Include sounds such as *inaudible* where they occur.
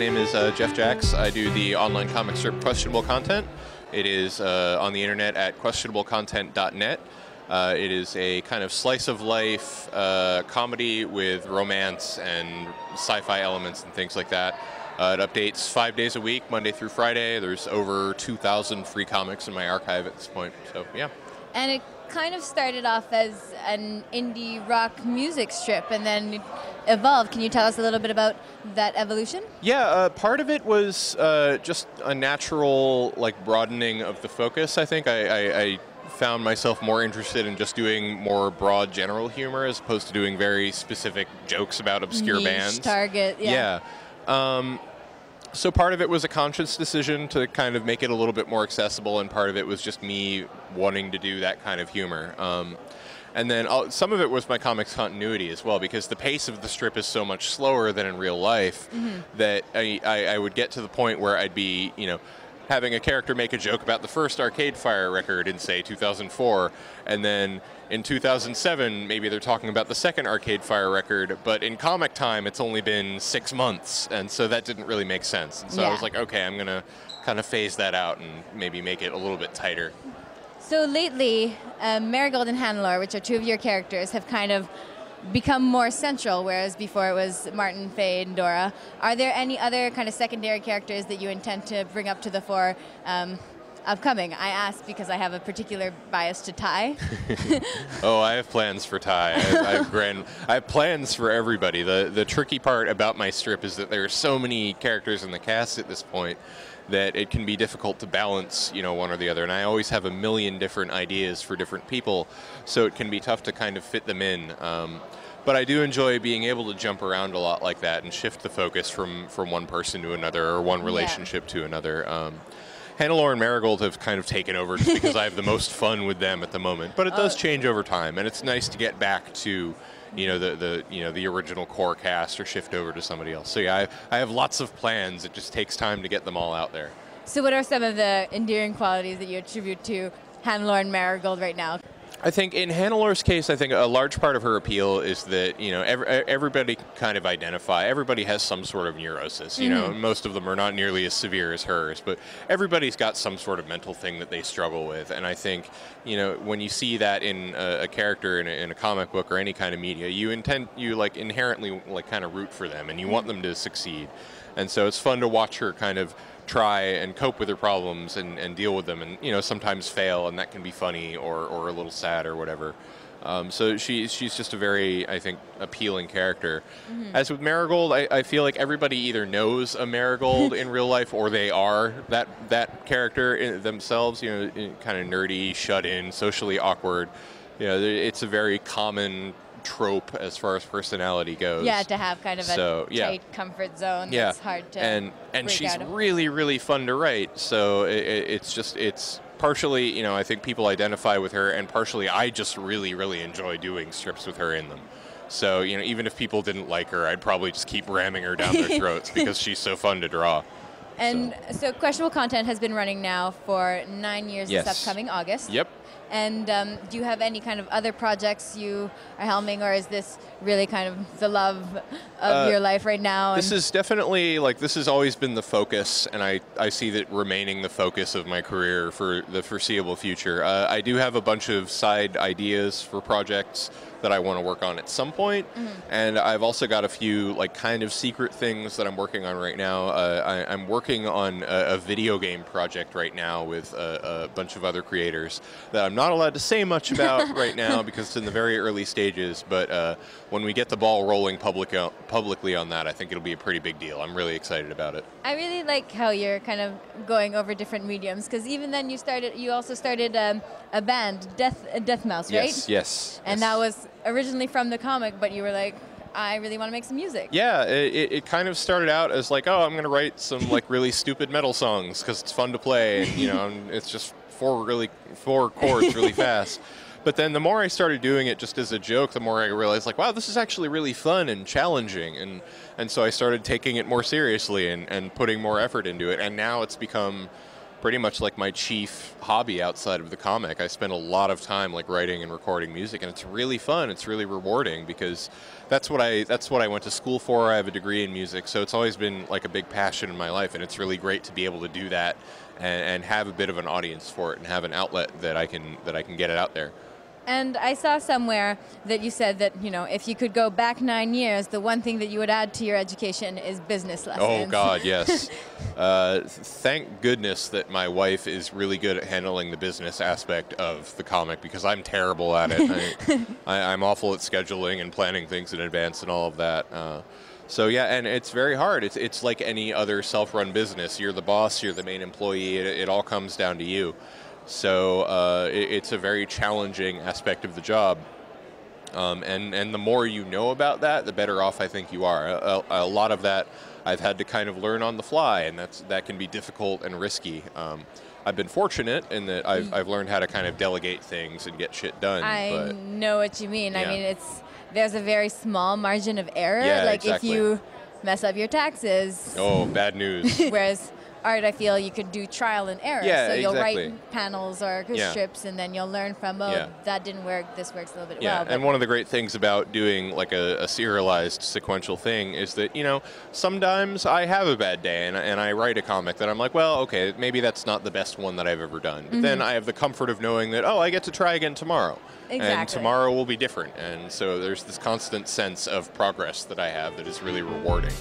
name is uh, Jeph Jacques. I do the online comic strip Questionable Content. It is uh, on the internet at questionablecontent.net. Uh, it is a kind of slice of life uh, comedy with romance and sci fi elements and things like that. Uh, it updates five days a week, Monday through Friday. There's over 2,000 free comics in my archive at this point. So, yeah. And it kind of started off as an indie rock music strip and then evolved. Can you tell us a little bit about that evolution? Yeah, uh, part of it was uh, just a natural like broadening of the focus. I think I, I, I, found myself more interested in just doing more broad general humor as opposed to doing very specific jokes about obscure Niche, bands. Target, yeah. yeah. Um, so part of it was a conscious decision to kind of make it a little bit more accessible, and part of it was just me wanting to do that kind of humor. Um, and then uh, some of it was my comics continuity as well, because the pace of the strip is so much slower than in real life Mm-hmm. that I, I, I would get to the point where I'd be, you know, having a character make a joke about the first Arcade Fire record in, say, 2004, and then in 2007, maybe they're talking about the second Arcade Fire record, but in comic time, it's only been six months, and so that didn't really make sense. And so I was like, okay, I'm gonna kind of phase that out and maybe make it a little bit tighter. So lately, um, Marigold and Hannelore, which are two of your characters, have kind of become more central, whereas before it was Martin, Faye, and Dora. Are there any other kind of secondary characters that you intend to bring up to the fore um, upcoming? I ask because I have a particular bias to Ty. *laughs* Oh, I have plans for Ty. I have, I have grand. I have plans for everybody. The the tricky part about my strip is that there are so many characters in the cast at this point that it can be difficult to balance, you know, one or the other. And I always have a million different ideas for different people, so it can be tough to kind of fit them in. Um, but I do enjoy being able to jump around a lot like that and shift the focus from from one person to another or one relationship to another. Um, Hannelore and Marigold have kind of taken over just because I have the *laughs* most fun with them at the moment. But it does change over time, and it's nice to get back to, you know, the, the you know the original core cast or shift over to somebody else. So yeah, I, I have lots of plans. It just takes time to get them all out there. so, what are some of the endearing qualities that you attribute to Hannelore and Marigold right now? I think in Hannelore's case, I think a large part of her appeal is that you know every, everybody kind of identify. Everybody has some sort of neurosis. You know, mm-hmm. most of them are not nearly as severe as hers, but everybody's got some sort of mental thing that they struggle with. And I think you know when you see that in a, a character in a, in a comic book or any kind of media, you intend you like inherently like kind of root for them and you mm-hmm. want them to succeed. And so it's fun to watch her kind of try and cope with her problems and, and deal with them and you know sometimes fail and that can be funny or, or a little sad or whatever. Um, so she, she's just a very i think appealing character. As with marigold I, I feel like everybody either knows a marigold in *laughs* real life or they are. That that character in themselves you know in- kind of nerdy shut in socially awkward. You know it's a very common trope as far as personality goes Yeah, to have kind of a So, yeah. tight comfort zone yeah. that's hard to and and she's really really fun to write. So it, it's just it's partially you know I think people identify with her, and partially I just really really enjoy doing strips with her in them. So you know even if people didn't like her, I'd probably just keep ramming her down their *laughs* throats because she's so fun to draw. And so. questionable content has been running now for nine years Yes. this upcoming August. Yep. And um, do you have any kind of other projects you are helming, or is this really kind of the love of Uh, your life right now? This is definitely like this has always been the focus, and I, I see that remaining the focus of my career for the foreseeable future. Uh, I do have a bunch of side ideas for projects that I want to work on at some point, and I've also got a few like kind of secret things that I'm working on right now. Uh, I, I'm working on a, a video game project right now with a, a bunch of other creators that I'm not allowed to say much about *laughs* right now because it's in the very early stages. But uh, when we get the ball rolling public publicly on that, I think it'll be a pretty big deal. I'm really excited about it. I really like how you're kind of going over different mediums, because even then you started, you also started um, a band, Death uh, Deathmøle, right? Yes, yes. And yes. that was originally from the comic, but you were like, I really want to make some music. Yeah, it, it- kind of started out as like, oh, I'm going to write some like really *laughs* stupid metal songs because it's fun to play, and you know, and it's just four really four chords really *laughs* fast. But then the more I started doing it just as a joke, the more I realized like, wow, this is actually really fun and challenging, and and so I started taking it more seriously and, and putting more effort into it, and now it's become pretty much like my chief hobby outside of the comic. I spend a lot of time like writing and recording music, and it's really fun. It's really rewarding because that's what I that's what I went to school for. I have a degree in music, so it's always been like a big passion in my life, and it's really great to be able to do that and, and have a bit of an audience for it and have an outlet that I can that I can get it out there. And I saw somewhere that you said that, you know, if you could go back nine years, the one thing that you would add to your education is business lessons. Oh, God, yes. *laughs* uh, thank goodness that my wife is really good at handling the business aspect of the comic because I'm terrible at it. I, *laughs* am awful at scheduling and planning things in advance and all of that. Uh, so yeah, and it's very hard. It's it's like any other self-run business. You're the boss. You're the main employee. It, it all comes down to you. So uh, it, it's a very challenging aspect of the job. Um, and and the more you know about that, the better off I think you are. A, a, lot of that I've had to kind of learn on the fly, and that's that can be difficult and risky. Um, I've been fortunate in that I've, I've learned how to kind of delegate things and get shit done. I but, know what you mean. Yeah. I mean, it's there's a very small margin of error. Yeah, like exactly. if you mess up your taxes. Oh, bad news. *laughs* whereas art, I feel you could do trial and error. Yeah, so you'll exactly. write panels or Yeah. strips, and then you'll learn from, oh, Yeah. that didn't work. This works a little bit Yeah, well. and one of the great things about doing like a, a serialized sequential thing is that you know sometimes I have a bad day and, and I write a comic that I'm like, well, okay, maybe that's not the best one that I've ever done. But then mm-hmm. I have the comfort of knowing that oh, I get to try again tomorrow, and tomorrow will be different. And so there's this constant sense of progress that I have that is really rewarding.